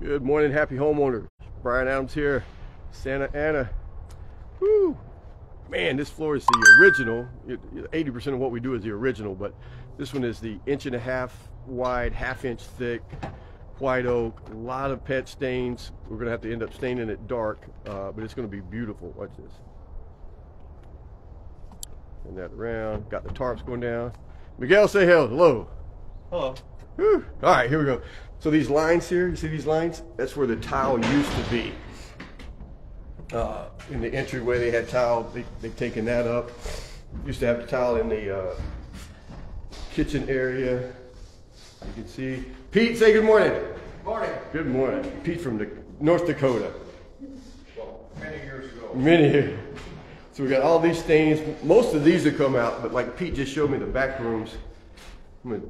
Good morning, happy homeowner. Brian Adams here, Santa Ana. Woo! Man, this floor is the original. 80% of what we do is the original, but this one is the inch and a half wide, half inch thick, white oak. A lot of pet stains. We're gonna have to end up staining it dark, uh, but it's gonna be beautiful. Watch this. And that around. Got the tarps going down. Miguel, say hello. Hello. Whew. All right, here we go. So these lines here, you see these lines? That's where the tile used to be. Uh, in the entryway, they had tile. They, they've taken that up. Used to have the tile in the uh, kitchen area. You can see. Pete, say good morning. Morning. Good morning. Pete from the North Dakota. Well, many years ago. Many. So we got all these stains. Most of these have come out, but like Pete just showed me the back rooms. I'm gonna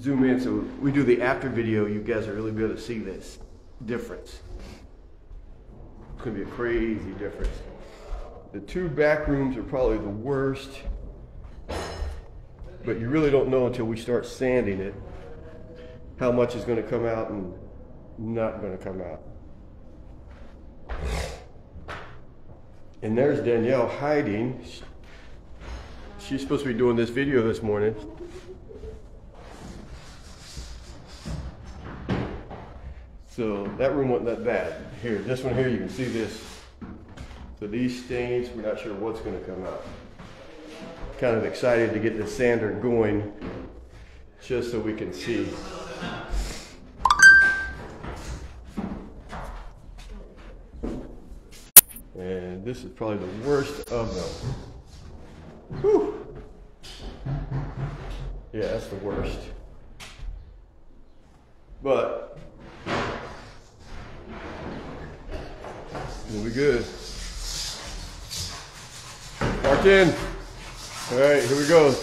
zoom in so we do the after video. You guys are really be able to see this difference. It's gonna be a crazy difference. The two back rooms are probably the worst, but you really don't know until we start sanding it how much is gonna come out and not gonna come out. And there's Danielle hiding. She's supposed to be doing this video this morning. So that room wasn't that bad. Here, this one here, you can see this. So these stains, we're not sure what's gonna come out. Kind of excited to get the sander going just so we can see. And this is probably the worst of them. Whew. Yeah, that's the worst. But we'll be good. Marked in. All right, here we go.